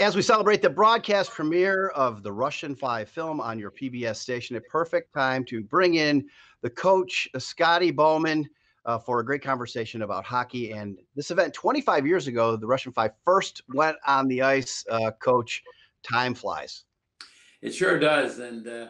As we celebrate the broadcast premiere of the Russian Five film on your PBS station, a perfect time to bring in the coach, uh, Scotty Bowman, uh, for a great conversation about hockey. And this event, 25 years ago, the Russian Five first went on the ice. Uh, coach, time flies. It sure does. And, uh,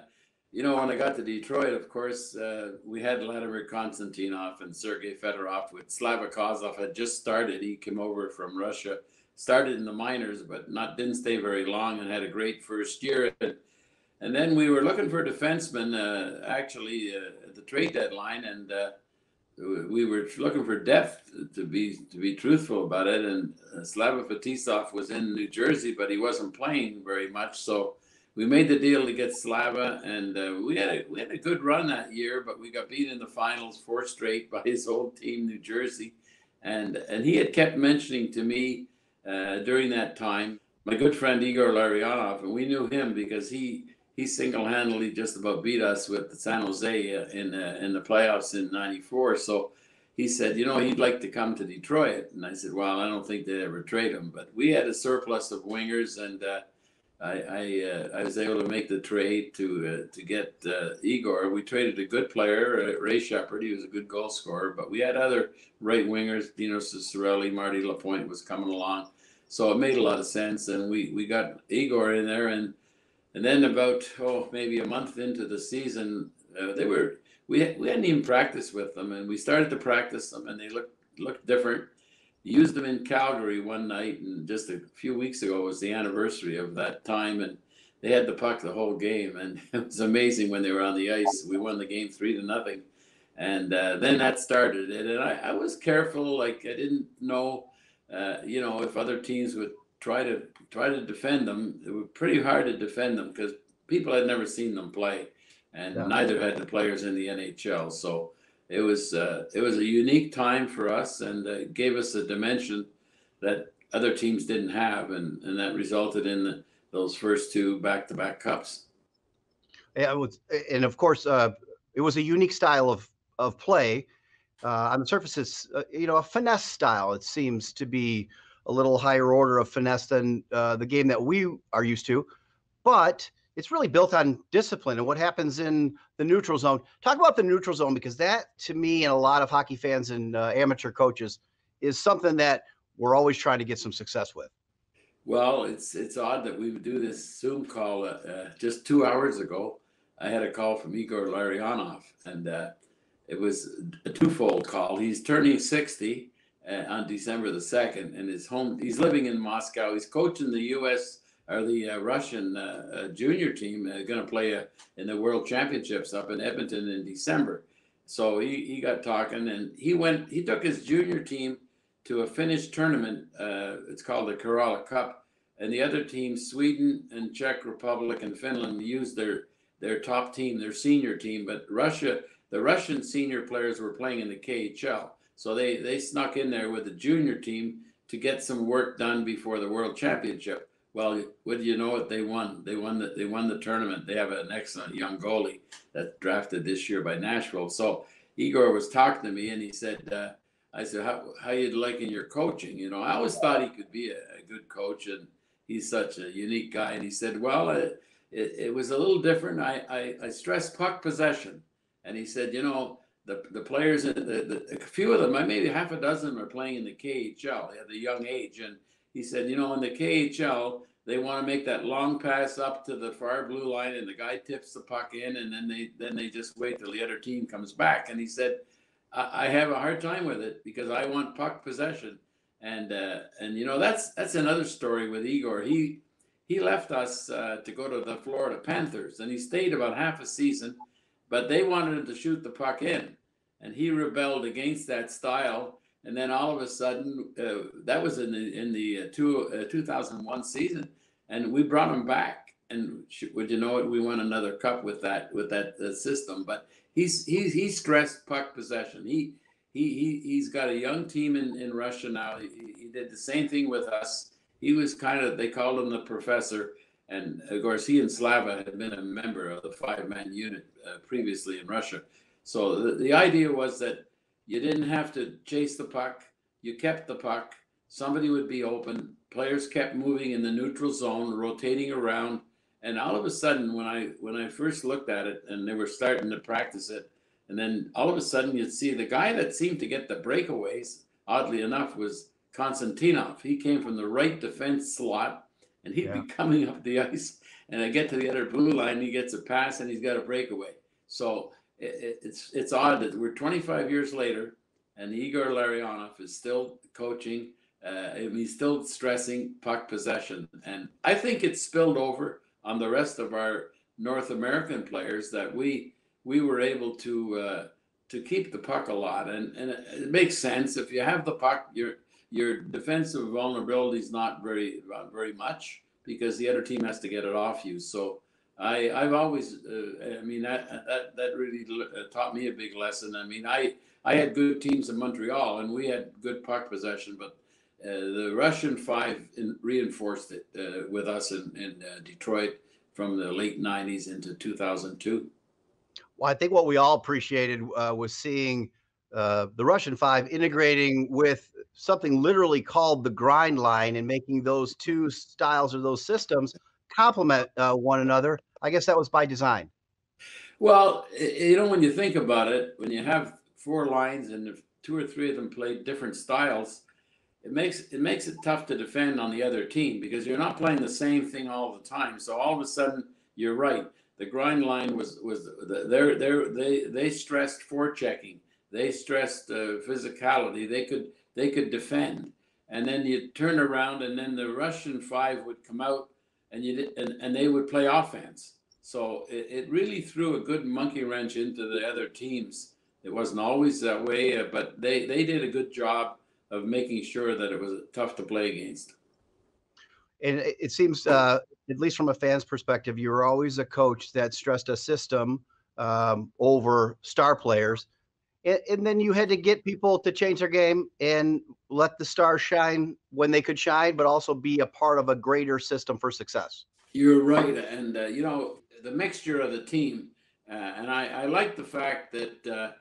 you know, when I got to Detroit, of course, uh, we had Vladimir Konstantinov and Sergei Fedorov with Slava Kozlov had just started. He came over from Russia started in the minors, but not didn't stay very long and had a great first year. And then we were looking for defensemen uh, actually uh, at the trade deadline, and uh, we were looking for depth to be to be truthful about it. And uh, Slava Fetisov was in New Jersey, but he wasn't playing very much, so we made the deal to get Slava, and uh, we had a we had a good run that year, but we got beat in the finals four straight by his old team, New Jersey, and and he had kept mentioning to me uh, during that time. My good friend Igor Larionov, and we knew him because he he single-handedly just about beat us with San Jose uh, in uh, in the playoffs in '94. So he said, you know, he'd like to come to Detroit, and I said, well, I don't think they'd ever trade him, but we had a surplus of wingers, and uh, I I, uh, I, was able to make the trade to uh, to get uh, Igor. We traded a good player, Ray Sheppard. He was a good goal scorer, but we had other right wingers. Dino Ciccarelli, Marty Lapointe was coming along, so it made a lot of sense. And we we got Igor in there, and and then about oh maybe a month into the season, uh, they were we we hadn't even practiced with them, and we started to practice them, and they looked looked different used them in Calgary one night, and just a few weeks ago was the anniversary of that time, and they had the puck the whole game, and it was amazing when they were on the ice. We won the game three to nothing, and uh, then that started it. And I, I, was careful, like I didn't know, uh, you know, if other teams would try to try to defend them. It was pretty hard to defend them because people had never seen them play, and yeah. neither had the players in the NHL. So it was uh, it was a unique time for us and uh, gave us a dimension that other teams didn't have, and and that resulted in those first two back-to-back cups. Yeah, was, and of course, uh, it was a unique style of of play. Uh, on the surface, it's uh, you know a finesse style. It seems to be a little higher order of finesse than uh, the game that we are used to, but it's really built on discipline and what happens in the neutral zone. Talk about the neutral zone because that, to me, and a lot of hockey fans and uh, amateur coaches, is something that we're always trying to get some success with. Well, it's it's odd that we would do this Zoom call uh, uh, just two hours ago. I had a call from Igor Larionov, and uh, it was a twofold call. He's turning sixty uh, on December the second, and his home. He's living in Moscow. He's coaching the U.S or the uh, Russian uh, uh junior team uh, going to play uh, in the World Championships up in Edmonton in December. So he, he got talking and he went. He took his junior team to a Finnish tournament. it's called the Karjala Cup, and the other teams, Sweden and Czech Republic and Finland, used their their top team, their senior team. But Russia, the Russian senior players were playing in the KHL, so they they snuck in there with the junior team to get some work done before the World Championship. Well, what do you know? What they won? They won the they won the tournament. They have an excellent young goalie that's drafted this year by Nashville. So Igor was talking to me, and he said, uh, "I said, how how you liking your coaching? You know, I always thought he could be a, a good coach, and he's such a unique guy." And he said, "Well, it, it, it was a little different. I, I I stress puck possession." And he said, "You know." The, the players, the, the, a few of them, maybe half a dozen, are playing in the KHL at a young age, and he said, you know, in the KHL, they want to make that long pass up to the far blue line, and the guy tips the puck in, and then they then they just wait till the other team comes back. And he said, I, I have a hard time with it because I want puck possession, and uh, and you know that's that's another story with Igor. He he left us uh, to go to the Florida Panthers, and he stayed about half a season, but they wanted him to shoot the puck in, and he rebelled against that style and then all of a sudden, uh, that was in the in the uh, two, uh, 2001 season, and we brought him back. And would you know it? We won another cup with that with that uh, system. But he's he's he stressed puck possession. He he he he's got a young team in in Russia now. He, he did the same thing with us. He was kind of they called him the professor. And of course, he and Slava had been a member of the five man unit uh, previously in Russia. So the, the idea was that you didn't have to chase the puck. You kept the puck. Somebody would be open. players kept moving in the neutral zone, rotating around, and all of a sudden, when I when I first looked at it, and they were starting to practice it, and then all of a sudden you'd see the guy that seemed to get the breakaways, oddly enough, was Konstantinov. He came from the right defense slot, and he'd yeah. be coming up the ice, and I get to the other blue line, he gets a pass, and he's got a breakaway. So it, it's it's odd that we're 25 years later, and Igor Larionov is still coaching. Uh, he's still stressing puck possession, and I think it's spilled over on the rest of our North American players that we we were able to uh, to keep the puck a lot, and and it, it, makes sense if you have the puck, your your defensive vulnerability is not very uh, very much because the other team has to get it off you. So I I've always uh, I mean that that that really uh, taught me a big lesson. I mean I I had good teams in Montreal and we had good puck possession, but uh, the Russian five in, reinforced it uh, with us in, in uh, Detroit from the late 90s into 2002. Well, I think what we all appreciated uh, was seeing the Russian five integrating with something literally called the grind line and making those two styles or those systems complement uh, one another. I guess that was by design. Well, you know, when you think about it, when you have four lines and if two or three of them play different styles, it makes it makes it tough to defend on the other team because you're not playing the same thing all the time. So all of a sudden, you're right. The grind line was was they they they they stressed forechecking. They stressed uh, physicality. They could they could defend, and then you turn around, and then the Russian five would come out, and you and, and they would play offense. So it, it really threw a good monkey wrench into the other teams. It wasn't always that way, uh, but they they did a good job of making sure that it was tough to play against. And it seems, uh, at least from a fan's perspective, you were always a coach that stressed a system um, over star players. And, and, then you had to get people to change their game and let the stars shine when they could shine, but also be a part of a greater system for success. You're right. And, uh, you know, the mixture of the team, uh, and I, I like the fact that uh,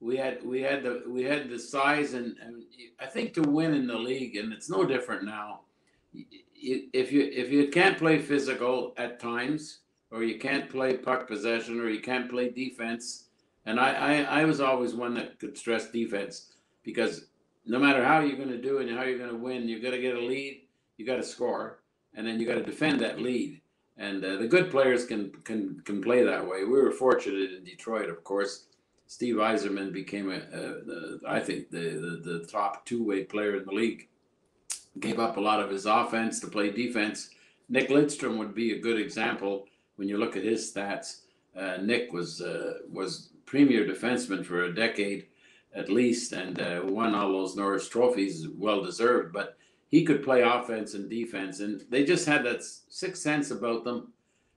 we had we had the we had the size and, and I think to win in the league and it's no different now. If you if you can't play physical at times or you can't play puck possession or you can't play defense, and I I, I was always one that could stress defense because no matter how you're going to do it and how you're going to win, you've got to get a lead, you got to score, and then you got to defend that lead. And uh, the good players can can can play that way. We were fortunate in Detroit, of course Steve Yzerman became a, a, a I think the, the, the top two way player in the league. Gave up a lot of his offense to play defense. Nick Lidstrom would be a good example when you look at his stats. Uh, Nick was uh, was premier defenseman for a decade at least, and uh, won all those Norris trophies, well deserved. But he could play offense and defense, and they just had that sixth sense about them.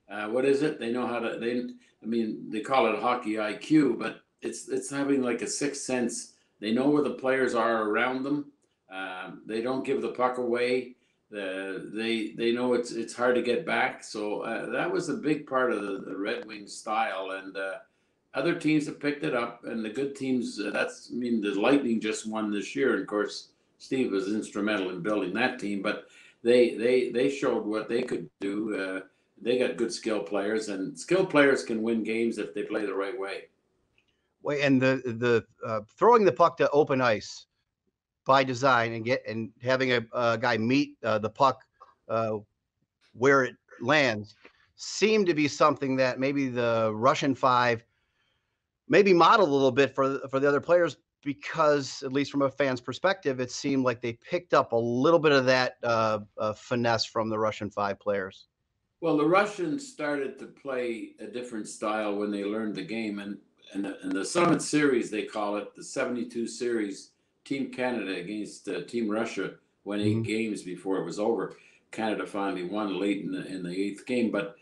Uh, what is it? They know how to. They, I mean, they call it hockey IQ, but it's it's having like a sixth sense. They know where the players are around them. Um, they don't give the puck away. The, they they know it's it's hard to get back. So uh, that was a big part of the, the Red Wings style, and uh, other teams have picked it up. And the good teams, uh, that's I mean the Lightning just won this year, and of course Steve was instrumental in building that team. But they they they showed what they could do. Uh, they got good skill players, and skill players can win games if they play the right way and the the uh, throwing the puck to open ice by design and get and having a, a guy meet uh, the puck uh, where it lands seemed to be something that maybe the Russian five maybe modeled a little bit for for the other players because at least from a fan's perspective it seemed like they picked up a little bit of that uh, uh, finesse from the Russian five players. Well, the Russians started to play a different style when they learned the game, and in the, in the Summit Series, they call it the 72 Series, Team Canada against uh, Team Russia won 8 mm-hmm. games before it was over. Canada finally won late in the in the eighth game, but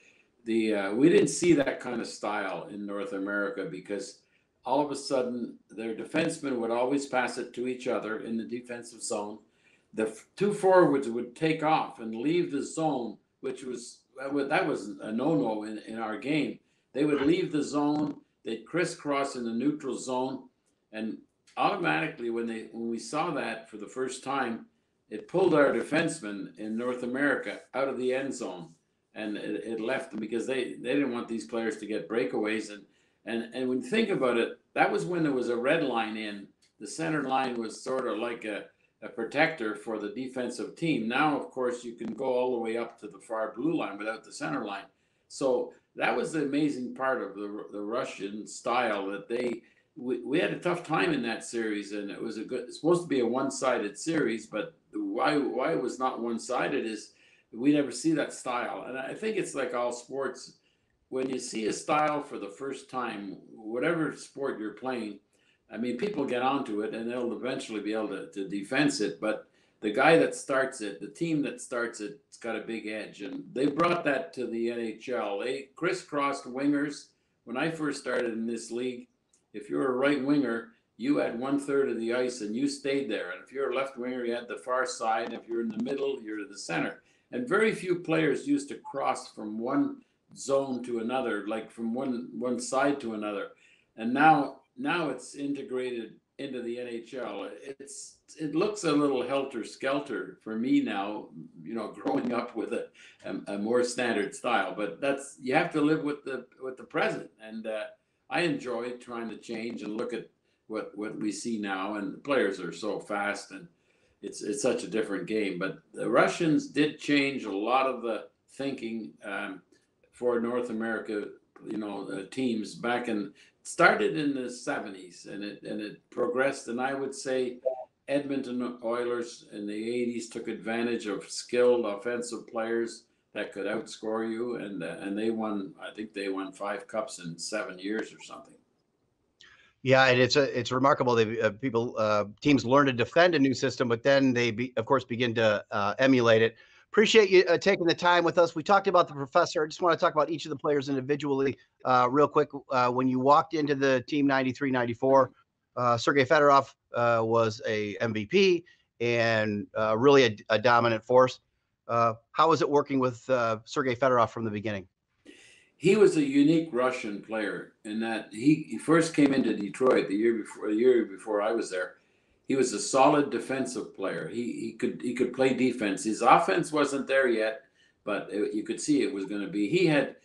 the uh, we didn't see that kind of style in North America because all of a sudden their defensemen would always pass it to each other in the defensive zone. The two forwards would take off and leave the zone, which was that was a no-no in, in our game. They would leave the zone they'd crisscross in the neutral zone, and automatically when they when we saw that for the first time, it pulled our defensemen in North America out of the end zone, and it, it left them because they they didn't want these players to get breakaways and and and when you think about it, that was when there was a red line in. The center line was sort of like a a protector for the defensive team. Now, of course, you can go all the way up to the far blue line without the center line. So that was the amazing part of the the Russian style that they we, we had a tough time in that series, and it was a good. Supposed to be a one-sided series, but why why it was not one-sided is we never see that style, and I think it's like all sports. When you see a style for the first time, whatever sport you're playing, I mean, people get onto it and they'll eventually be able to, to defense it. But the guy that starts it, the team that starts it, it's got a big edge. And they brought that to the NHL. They crisscrossed wingers. When I first started in this league, if you're a right winger, you had one third of the ice and you stayed there. And if you're a left winger, you had the far side. If you're in the middle, you're the center. And very few players used to cross from one zone to another, like from one one side to another. And now now it's integrated into the NHL. It's it looks a little helter skelter for me now. You know, growing up with a, a, a more standard style, but that's you have to live with the with the present. And uh, I enjoy trying to change and look at what what we see now. And the players are so fast, and it's it's such a different game. But the Russians did change a lot of the thinking um, for North America. You know, uh, teams back in started in the 70s and it and it progressed and I would say Edmonton Oilers in the 80s took advantage of skilled offensive players that could outscore you and uh, and they won I think they won 5 cups in 7 years or something. Yeah, and it's a it's remarkable. They uh, people uh, teams learn to defend a new system, but then they be, of course begin to uh, emulate it. Appreciate you uh, taking the time with us. We talked about the professor. I just want to talk about each of the players individually, uh, real quick. Uh, when you walked into the team 93 94, uh, Sergei Fedorov uh, was a MVP and uh, really a, a, dominant force. how was it working with Sergei Fedorov from the beginning? He was a unique Russian player in that he, he first came into Detroit the year before the year before I was there he was a solid defensive player. He he could he could play defense. His offense wasn't there yet, but it, you could see it was going to be. He had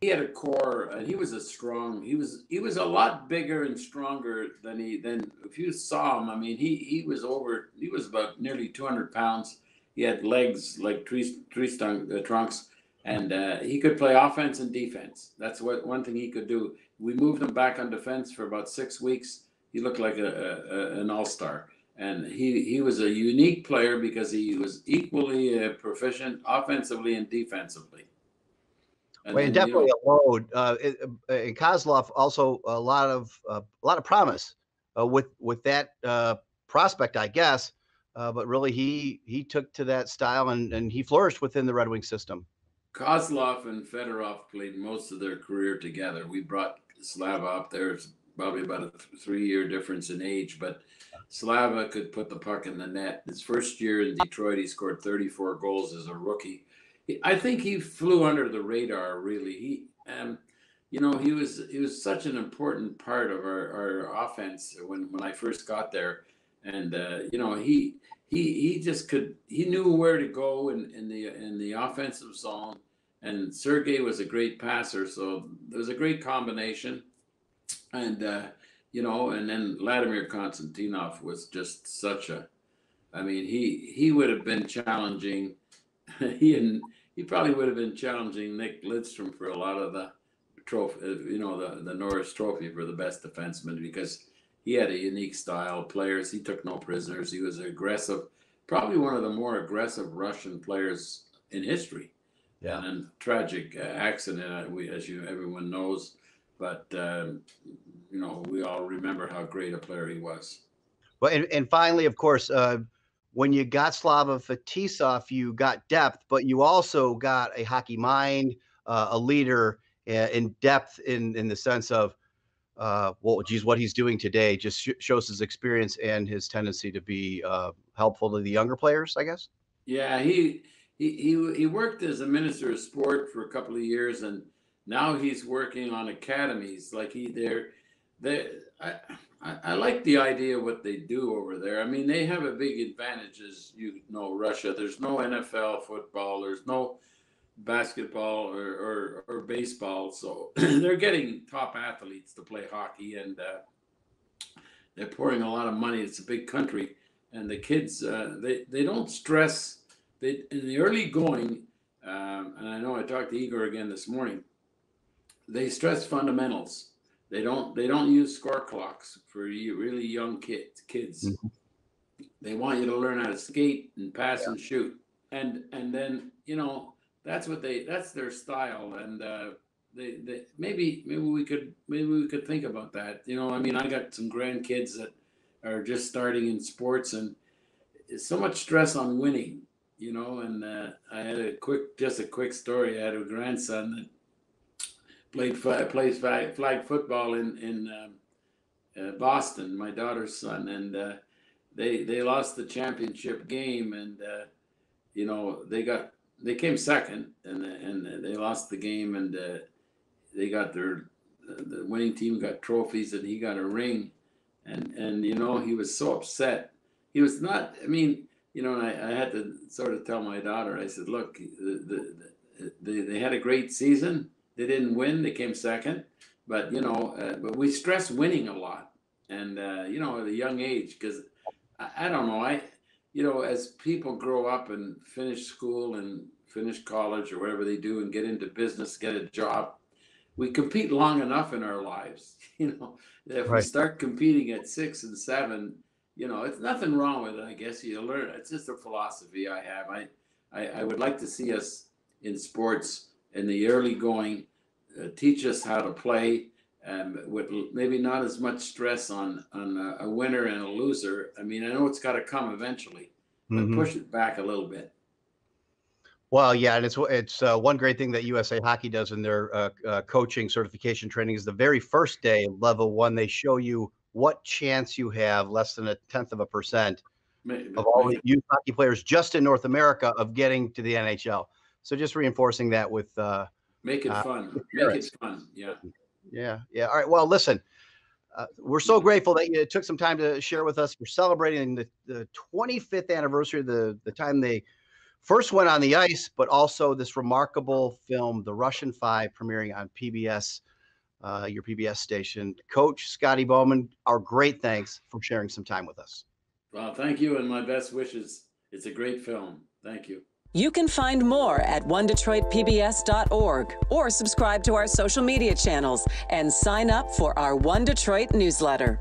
he had a core, and he was a strong. He was he was a lot bigger and stronger than he than if you saw him. I mean, he he was over. He was about nearly two hundred pounds. He had legs like tree tree stunk, uh, trunks, and uh, he could play offense and defense. That's what one thing he could do. We moved him back on defense for about six weeks. He looked like a, a, an all star and he he was a unique player because he was equally uh, proficient offensively and defensively. And well, then, definitely you know, a load. Uh, it, uh, and Kozlov also a lot of uh, a lot of promise uh, with with that uh, prospect, I guess. but really, he he took to that style and and he flourished within the Red Wing system. Kozlov and Fedorov played most of their career together. We brought Slava up there. It's probably about a three year difference in age, but Slava could put the puck in the net. His first year in Detroit, he scored 34 goals as a rookie. I think he flew under the radar. Really, he, um, you know, he was he was such an important part of our, our offense when when I first got there, and uh, you know, he he he just could he knew where to go in, in the in the offensive zone, and Sergei was a great passer, so there was a great combination, and. Uh, you know, and then Vladimir Konstantinov was just such a, I mean, he he would have been challenging, he and he probably would have been challenging Nick Lidstrom for a lot of the trophy, uh, you know, the the Norris Trophy for the best defenseman because he had a unique style. Of players, he took no prisoners. He was aggressive, probably one of the more aggressive Russian players in history. Yeah. And tragic uh, accident, uh, we, as you everyone knows, but um, you know, we all remember how great a player he was. Well, and, and finally, of course, uh, when you got Slava Fetisov, you got depth, but you also got a hockey mind, uh, a leader uh, in depth in in the sense of, uh, well, geez, what he's doing today just sh- shows his experience and his tendency to be uh, helpful to the younger players, I guess. Yeah, he he he he worked as a minister of sport for a couple of years, and now he's working on academies. Like he there they, I, I, I like the idea of what they do over there. I mean, they have a big advantage, as you know, Russia. There's no NFL football. There's no basketball or, or, or baseball. So they're getting top athletes to play hockey, and uh, they're pouring a lot of money. It's a big country, and the kids uh, they they don't stress. They in the early going, um, and I know I talked to Igor again this morning. They stress fundamentals. They don't they don't use score clocks for really young kids. Kids, mm-hmm. they want you to learn how to skate and pass yeah. and shoot, and and then you know that's what they that's their style, and uh, they, they maybe maybe we could maybe we could think about that. You know, I mean, I got some grandkids that are just starting in sports, and it's so much stress on winning. You know, and uh, I had a quick, just a quick story. I had a grandson that played plays flag, flag football in in um, uh, Boston. My daughter's son, and uh, they they lost the championship game, and uh, you know they got they came second, and and they lost the game, and uh, they got their the winning team got trophies and he got a ring. And and you know he was so upset. He was not i mean you know I, I had to sort of tell my daughter i said look the, the, the, they had a great season. They didn't win. They came second. But you know uh, but we stress winning a lot. And uh, you know at a young age because I, I don't know i you know as people grow up and finish school and finish college or whatever they do and get into business get a job we compete long enough in our lives. You know, if right. we start competing at six and seven, you know, it's nothing wrong with it. I guess you learn. It's just a philosophy I have. I, I, I would like to see us in sports in the early going, uh, teach us how to play, um, with maybe not as much stress on on a, a winner and a loser. I mean, I know it's got to come eventually, but mm-hmm. push it back a little bit. Well, yeah, and it's it's uh, one great thing that USA Hockey does in their uh, uh, coaching certification training is the very first day, level one, they show you what chance you have, less than a tenth of a percent of all youth hockey players just in North America of getting to the NHL. So just reinforcing that with uh, make it uh, fun, make it fun, yeah, yeah, yeah. All right, well, listen. Uh, we're so grateful that you took some time to share with us. We're celebrating the, the 25th anniversary of the, the time they first went on the ice, but also this remarkable film, The Russian Five, premiering on PBS, uh, your PBS station. Coach Scotty Bowman, our great thanks for sharing some time with us. Well, thank you, and my best wishes. It's a great film. Thank you. You can find more at onedetroitpbs.org or subscribe to our social media channels and sign up for our One Detroit newsletter.